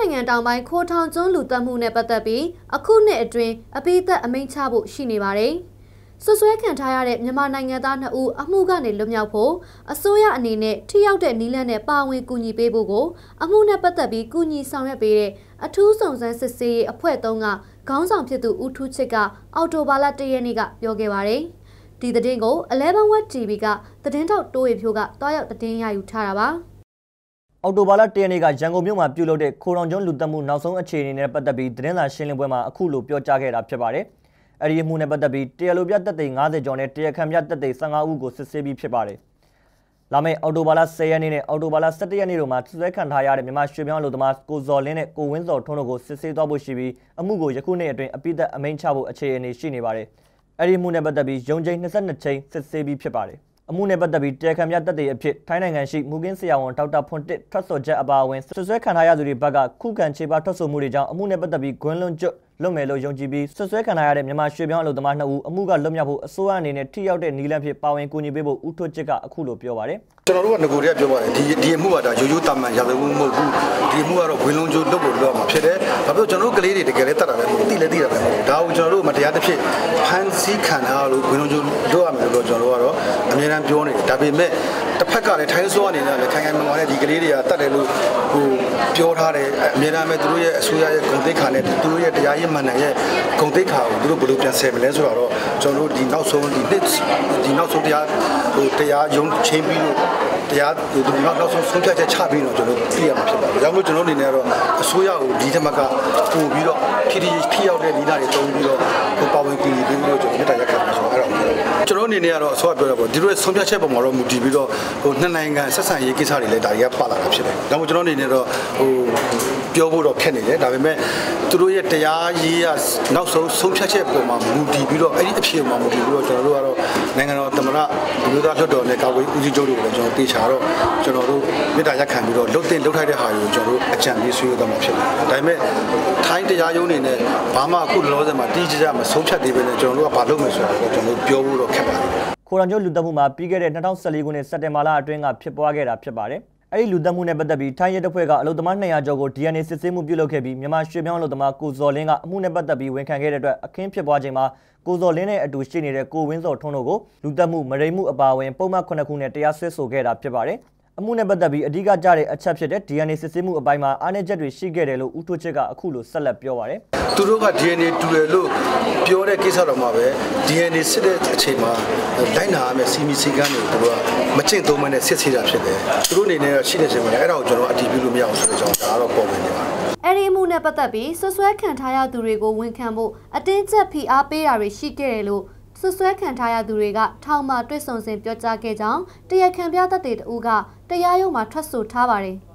နိုင်ငံတောင်ပိုင်းခိုးထောင်ကျွန်းလူတက်မှုနဲ့ပတ်သက်ပြီးအခုနှစ်အတွင်းအပိသက်အမိန့်ချဖို့ရှိနေပါတယ်။ဆွဆွဲခံထားရတဲ့မြန်မာနိုင်ငံသား2ဦးအမှုကနေလွတ်မြောက်ဖို့အစိုးရအနေနဲ့ထိရောက်တဲ့နည်းလမ်းနဲ့ပါဝင်ကူညီပေးဖို့ကိုအမှုနဲ့ပတ်သက်ပြီးကူညီဆောင်ရွက်ပေးတဲ့အထူးဆောင်စမ်းစစ်ဆေးရေးအဖွဲ့သုံးကခေါင်းဆောင်ဖြစ်သူဦးထူးချစ်ကအော်တိုဘာလ၁ရက်နေ့ကပြောခဲ့ပါတယ်။ဒီသတင်းကို11 Web TV ကသတင်းထောက်တိုးရီဖြိုးကတွားရောက်သတင်းရယူထားတာပါ။ အော်တိုဘာလ၁ရက်နေ့ကရန်ကုန်မြို့မှာပြုလုပ်တဲ့ခိုရောင်ကျွန်းလူတက်မှုနောက်ဆုံးအခြေအနေနဲ့ပတ်သက်ပြီးသတင်းစာရှင်းလင်းပွဲမှာအခုလိုပြောကြားခဲ့တာဖြစ်ပါတယ်။အဲဒီအမှုနဲ့ပတ်သက်ပြီးတရားလိုပြတက်သိ90ကျော်နဲ့တရားခံပြတက်သိ15ဦးကိုစစ်ဆေးပြီးဖြစ်ပါတယ်။လာမယ့်အော်တိုဘာလ10ရက်နေ့နဲ့အော်တိုဘာလ17ရက်နေ့တို့မှာဆွဲခံထားရတဲ့မြန်မာရွှေပြောင်းလူသမားကိုဇော်လင်းနဲ့ကိုဝင်းစော်ထွန်းတို့ကိုစစ်ဆေးသွားဖို့ရှိပြီးအမှုကိုယခုနှစ်အတွင်းအပိသက်အမိန့်ချဖို့အခြေအနေရှိနေပါတယ်။အဲဒီအမှုနဲ့ပတ်သက်ပြီးရုံးချိန်22ချိန်စစ်ဆေးပြီးဖြစ်ပါတယ်။ အမှုနဲ့ပတ်သက်ပြီးတရားခံများတက်တဲ့အဖြစ်ထိုင်းနိုင်ငံရှိမူကင်းဆရာဝန်ဒေါက်တာဖွန်တစ်ထွက်ဆိုချက်အပါအဝင်ဆွဆွဲခံထားရသူတွေဘက်ကခုခံခြေပါထွက်ဆိုမှုတွေကြောင့်အမှုနဲ့ပတ်သက်ပြီးဂွန်းလွန်ကျွတ်လွတ်မယ်လို့ယုံကြည်ပြီးဆွဆွဲခံထားရတဲ့မြန်မာရွှေပြောင်းအလုပ်သမား2ဦးအမှုကလွတ်မြောက်ဖို့အစိုးရအနေနဲ့ထိရောက်တဲ့နည်းလမ်းဖြင့်ပါဝင်ကူညီပေးဖို့ဦးထွတ်ချစ်ကအခုလိုပြောပါတယ်ကျွန်တော်တို့ကငကိုတွေကပြောပါတယ်ဒီဒီအမှုကဒါရိုးရိုးတာမန်ရာဇဝတ်မှုမဟုတ်ဘူးဒီအမှုကတော့ဝင်းလုံးကျိုးလုပ်ဖို့လုပ်မှာဖြစ်တယ်ဘာဖြစ်လို့ကျွန်တော်တို့ကလေးတွေတကယ်လည်းတတ်တာပဲမဟုတ်သိလည်းသိတာပဲမဟုတ်ဒါကိုကျွန်တော်တို့မတရားတစ်ဖြစ်ဖန်ဆီးခံရလို့ဝင်းလုံးကျိုးလုပ်ရမယ် လို့ကျွန်တော်တို့ကတော့အများအားပြောနေတယ်ဒါပေမဲ့တစ်ဖက်ကလည်းထိုင်းဆိုးအနေနဲ့လည်းခိုင်ခိုင်မာမာနဲ့ဒီကလေးတွေကတတ်တယ်လို့ဟိုပြောထားတယ်အများအားပဲသူတို့ရဲ့အစိုးရရဲ့ဂုဏ်သိက္ခာနဲ့သူတို့ရဲ့တရားရေးမှန်တယ်ရဲ့ဂုဏ်သိက္ခာကိုသူတို့ဘယ်လိုပြန်ဆယ်မလဲဆိုတော့ကျွန်တော်တို့ဒီနောက်ဆုံးဒီနှစ်ဒီနောက်ဆုံးတရားဟိုတရားရုံးချင်းပြီးလို့တရားဒီနောက်နောက်ဆုံးဆုံးဖြတ်ချက်ချပြီးတော့ကျွန်တော်သိရမှာဖြစ်ပါတယ်။ဒါကြောင့်မို့ကျွန်တော်အနေနဲ့ကတော့အစိုးရကိုဒီထက်မှကပို့ပြီးတော့ဖြည်းဖြည်းထိရောက်တဲ့နည်းနာတွေတုံးပြီးတော့ဟိုပါဝင်ကူညီပြီးတော့ကျွန်တော်မြတ်တာရက်ခံမှာဆိုတော့အဲ့တော့ကျွန်တော် အနေနဲ့ကတော့အစိုးရပြောရပေါ့ဒီလိုဆုံးဖြတ်ချက်ပုံမှာတော့မူတည်ပြီးတော့ဟိုနှစ်နိုင်ငံဆက်ဆံရေးကိစ္စတွေလည်းဒါတွေကပတ်လာတာဖြစ်တယ်။ဒါမှမဟုတ်ကျွန်တော်အနေနဲ့တော့ဟိုပြောဖို့တော့ခက်နေတယ်ဒါပေမဲ့သူတို့ရဲ့တရားရေးရနောက်ဆုံးဆုံးဖြတ်ချက်ပုံမှာမူတည်ပြီးတော့အဲ့ဒီအဖြစ်မှာမူတည်ပြီးတော့ကျွန်တော်တို့ကတော့ နိုင်ငံတော်သမ္မတလူမျိုးသားလွှတ်တော်နဲ့ကာကွယ်ဦးစီးချုပ်တွေကိုလည်းကျွန်တော်တေချာတော့ကျွန်တော်တို့မေတ္တာရက်ခံပြီးတော့လှုပ်တဲ့လှုပ်ထိုက်တဲ့ဟာတွေကိုကျွန်တော်တို့အကြံပေးဆွေးနွေးသွားမှာဖြစ်တယ်ဒါပေမဲ့ထိုင်းတရားရုံးနေနဲ့ဘာမှအခုလောလောဆယ်မှာတီးကြကြမဆုံးဖြတ်သေးဘဲနဲ့ကျွန်တော်တို့ကဘာလုပ်မယ်ဆိုတာကိုကျွန်တော်တို့ပြောဖို့တော့ခက်ပါတယ်ခိုရန်ကျိုးလူတက်မှုမှာပြီးခဲ့တဲ့2014ခုနှစ်စက်တင်ဘာလအတွင်းကဖြစ်ပွားခဲ့တာဖြစ်ပါတယ် အဲ့ဒီလူသက်မှုနဲ့ပတ်သက်ပြီးထိုင်းရဲတပ်ဖွဲ့ကအလုံသမား200ကျော်ကို DNA စစ်ဆေးမှုပြုလုပ်ခဲ့ပြီးမြန်မာရွှေပြောင်းအလုံသမားကိုဇော်လင်းကအမှုနဲ့ပတ်သက်ပြီးဝန်ခံခဲ့တဲ့အတွက်အခင်းဖြစ်ပွားချိန်မှာကိုဇော်လင်းနဲ့အတူရှိနေတဲ့ကိုဝင်းစော်ထွန်းတို့ကိုလူသက်မှုမရိမှုအပါအဝင်ပုံမှန်9ခုနဲ့တရားစွဲဆိုခဲ့တာဖြစ်ပါတယ် အမှုနဲ့ပတ်သက်ပြီးအဓိကကြတဲ့အချက်ဖြစ်တဲ့ DNA စစ်ဆေးမှုအပိုင်းမှာအားနည်းချက်တွေရှိခဲ့တယ်လို့ဦးထွတ်ချစ်ကအခုလိုဆက်လက်ပြောပါတယ်။သူတို့က DNA တူတယ်လို့ပြောတဲ့ကိစ္စတော့မှပဲ DNA စစ်တဲ့အချိန်မှာလိုက်နာရမယ့်စီမီစီကန်းတွေကိုသူတို့ကမကျင့်သုံးမနဲ့စစ်ဆေးတာဖြစ်တယ်။သူတို့အနေနဲ့ရှိတဲ့ချိန်မှာအဲ့ဒါကိုကျွန်တော်အတည်ပြုလို့မရအောင်ဆိုတော့ကျွန်တော်ဒါကတော့ပေါ်ဝင်နေပါတယ်။အဲ့ဒီမှုနဲ့ပတ်သက်ပြီးဆွဆွဲခံထားရသူတွေကိုဝန်ခံဖို့အတင်းကျပ်ဖိအားပေးတာတွေရှိခဲ့တယ်လို့ဆွဆွဲခံထားရသူတွေကထောင်မှတွေ့ဆုံစဉ်ပြောကြားခဲ့ကြောင်းတရားခံပြသက်သေတဦးက တရားရုံးမှာထွက်ဆိုထားပါတယ်။